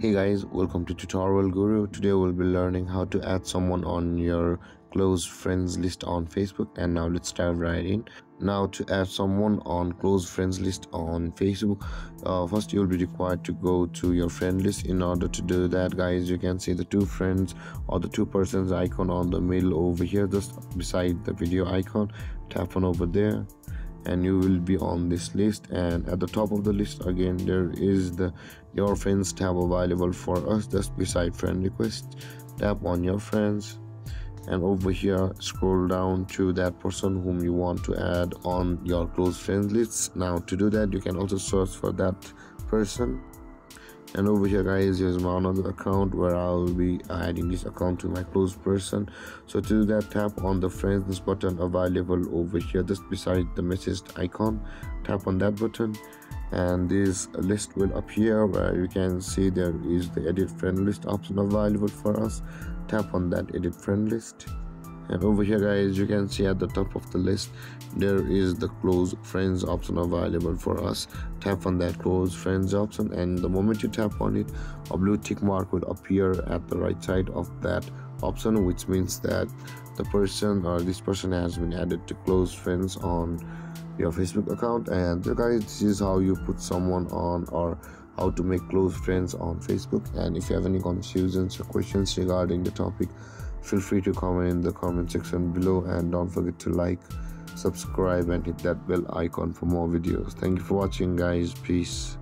Hey guys, welcome to Tutorial Guru. Today we'll be learning how to add someone on your close friends list on Facebook and now let's dive right in. Now to add someone on close friends list on Facebook, uh, first you'll be required to go to your friend list. In order to do that guys, you can see the two friends or the two persons icon on the middle over here just beside the video icon. Tap on over there and you will be on this list. And at the top of the list again there is the your friends tab available for us. Just beside friend request. Tap on your friends. And over here scroll down to that person whom you want to add on your close friends list. Now to do that you can also search for that person and over here guys here's my another account where i'll be adding this account to my close person. So to do that tap on the friends button available over here just beside the message icon. Tap on that button and this list will appear where you can see there is the edit friend list option available for us. Tap on that edit friend list and over here guys you can see at the top of the list there is the close friends option available for us. Tap on that close friends option and the moment you tap on it a blue tick mark will appear at the right side of that option which means that the person or this person has been added to close friends on your facebook account. And guys this is how you put someone on or how to make close friends on facebook. And if you have any confusions or questions regarding the topic feel free to comment in the comment section below and don't forget to like subscribe and hit that bell icon for more videos. Thank you for watching guys. Peace